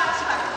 flashback.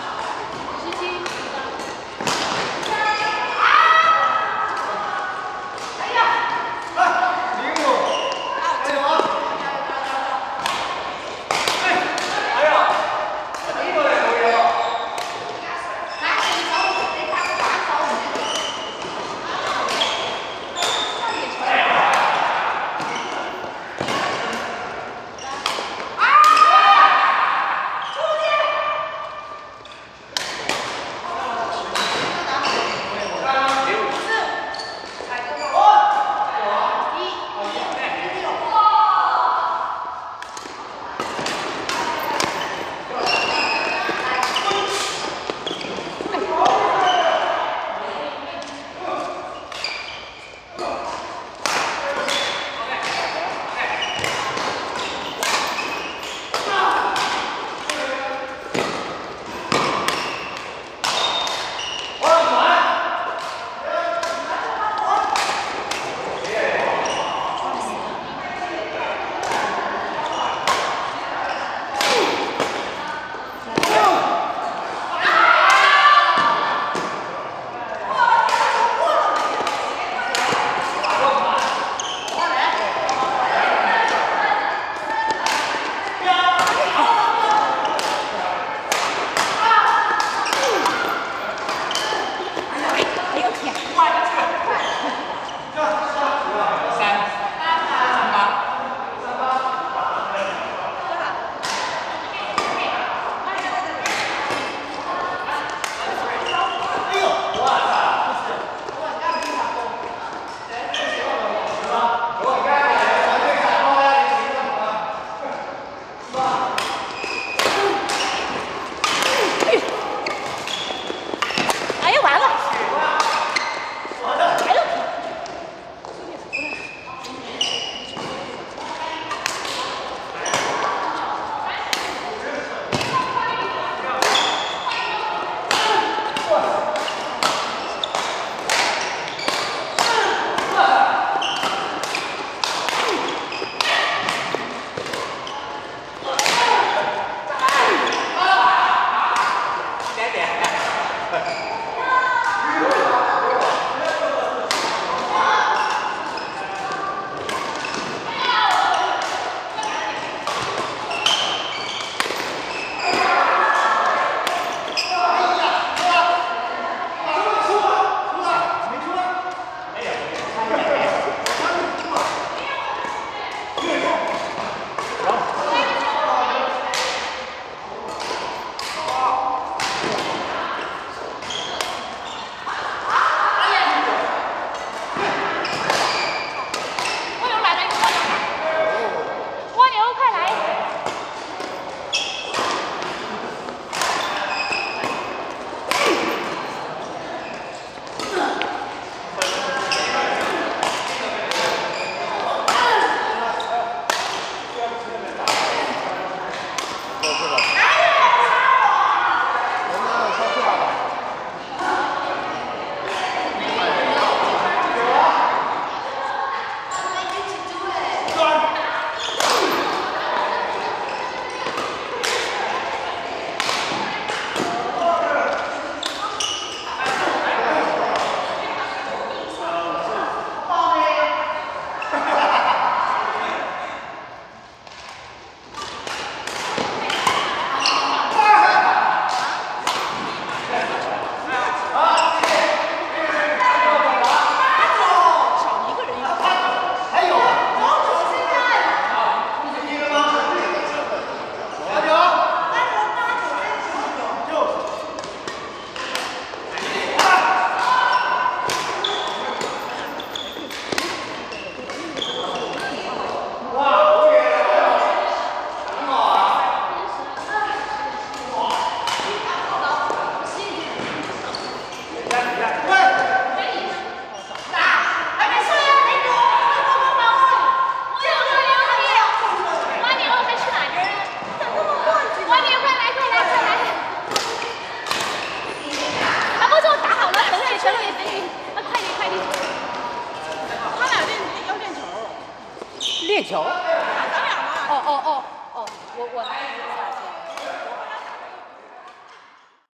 哦哦哦哦，我我来。